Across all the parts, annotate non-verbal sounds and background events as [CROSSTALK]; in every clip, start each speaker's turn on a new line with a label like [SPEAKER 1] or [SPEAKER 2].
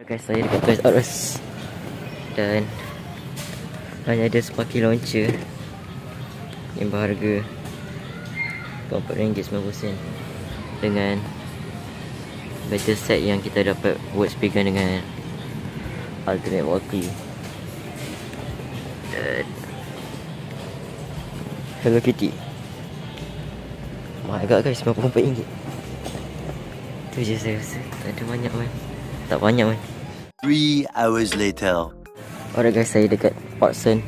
[SPEAKER 1] Guys, saya dekat Toys R Us. Dan Hanya ada Sparky Launcher Yang berharga RM24.90 Dengan Battle set yang kita dapat Word speaker dengan Ultimate Walkie. Dan Hello Kitty. Mahal agak guys RM54 Tu je saya rasa. Tak ada banyak pun Tak banyak pun
[SPEAKER 2] Three hours later.
[SPEAKER 1] Alright guys, saya dekat Watson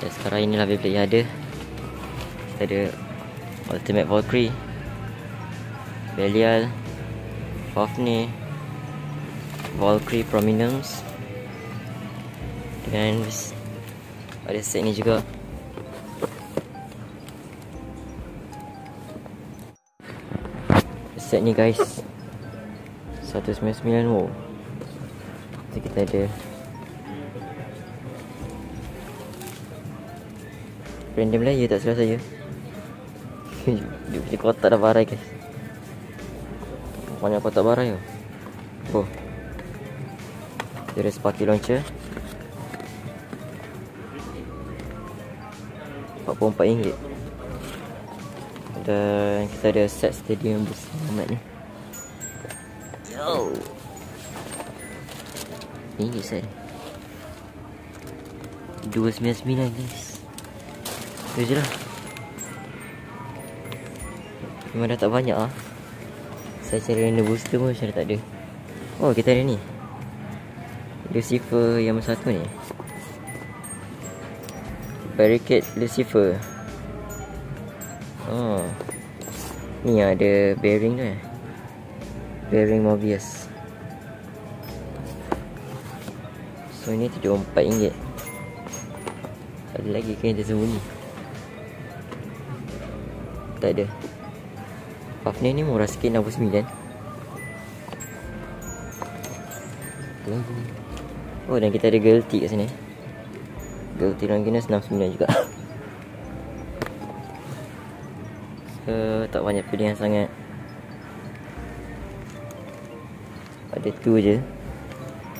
[SPEAKER 1] Dan sekarang inilah Beyblade yang ada. Kita ada Ultimate Valkyrie. Belial. Fafnir. Valkyrie Prominence. Dan Ada set ni juga. Set ni guys 199 wow Jadi kita ada. Random Melayu tak salah saya. [LAUGHS] Dia punya kotak dah barai guys. Banyak kotak barai tu Oh. Dia ada Sparky Launcher. RM44 Dan kita ada set stadium bersama ni Ini set ni 299 guys. Tu je lah. Memang dah tak banyak lah Saya cari random booster pun macam tak ada. Oh kita ada ni. Lucifer yang satu ni. Barricade Lucifer. Oh. Ni ada bearing tu eh Bearing Mobius So ni RM74 Ada lagi ke yang tersembunyi Tak ada. Fafnir ni murah sikit RM69 Oh dan kita ada Guilty kat sini. Guilty Ranginus 69 juga. So [LAUGHS] tak banyak pilihan sangat Ada tu je.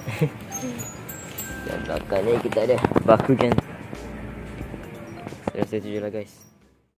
[SPEAKER 1] [LAUGHS] Dan belakang ni kita ada. Bakugan. Saya rasa tu je lah guys